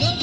enough.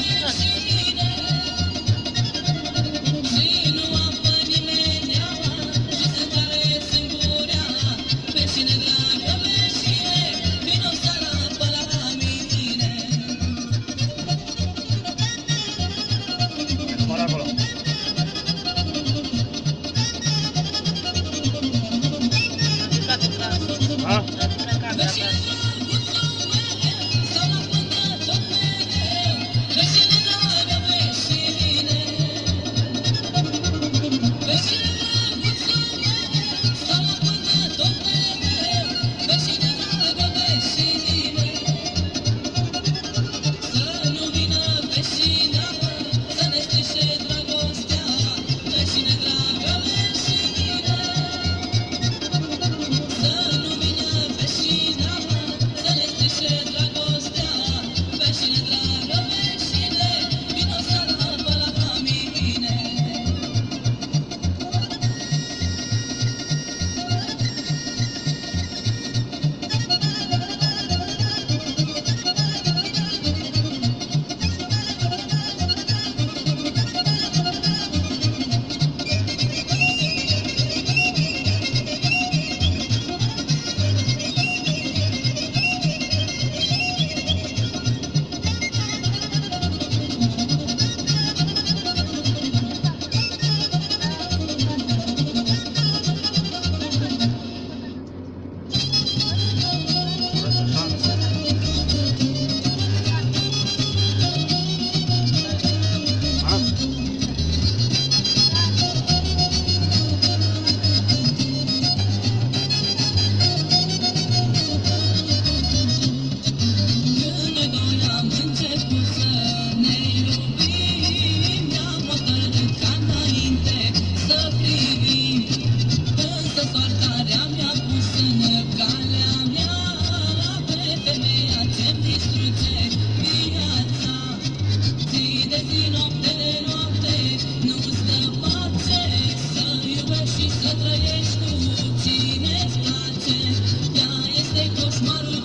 money.